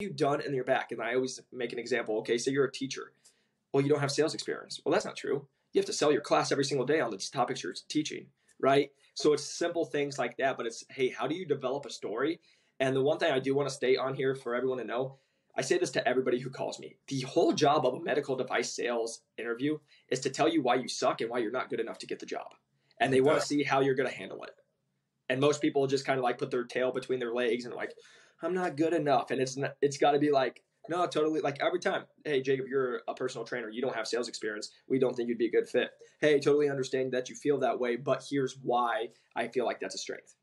you done in your back? And I always make an example. Okay, say you're a teacher. Well, you don't have sales experience. Well, that's not true. You have to sell your class every single day on the topics you're teaching, right? So it's simple things like that. But it's hey, how do you develop a story? And the one thing I do want to state on here for everyone to know I say this to everybody who calls me. The whole job of a medical device sales interview is to tell you why you suck and why you're not good enough to get the job. And they want to see how you're going to handle it. And most people just kind of like put their tail between their legs and like, I'm not good enough. And it's not, it's got to be like, no, totally. Like every time, hey, Jacob, you're a personal trainer. You don't have sales experience. We don't think you'd be a good fit. Hey, totally understand that you feel that way, but here's why I feel like that's a strength.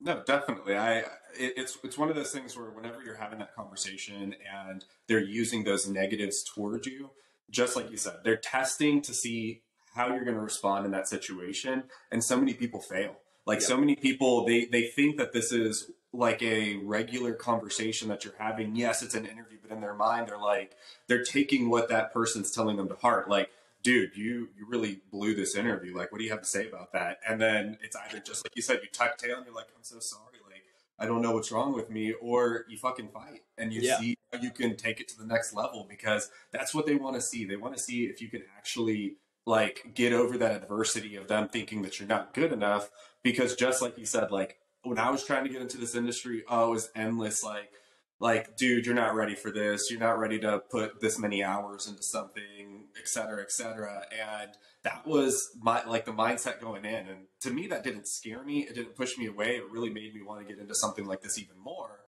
No, definitely. I it, it's it's one of those things where whenever you're having that conversation and they're using those negatives towards you, just like you said, they're testing to see how you're going to respond in that situation, and so many people fail. Like yep. so many people, they they think that this is like a regular conversation that you're having. Yes, it's an interview, but in their mind, they're like they're taking what that person's telling them to heart. Like dude, you you really blew this interview. Like, what do you have to say about that? And then it's either just like you said, you tuck tail and you're like, I'm so sorry. Like, I don't know what's wrong with me, or you fucking fight and you yeah. see how you can take it to the next level because that's what they want to see. They want to see if you can actually like get over that adversity of them thinking that you're not good enough. Because just like you said, like when I was trying to get into this industry, oh, it was endless. Like like, dude, you're not ready for this. You're not ready to put this many hours into something, et cetera, et cetera. And that was my like the mindset going in. And to me, that didn't scare me. It didn't push me away. It really made me want to get into something like this even more.